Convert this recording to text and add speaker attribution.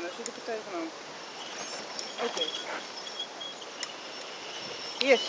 Speaker 1: Nou, Dan zit ik er tegenaan. Oké. Yes.